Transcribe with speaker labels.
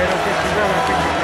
Speaker 1: Pero que chulada, que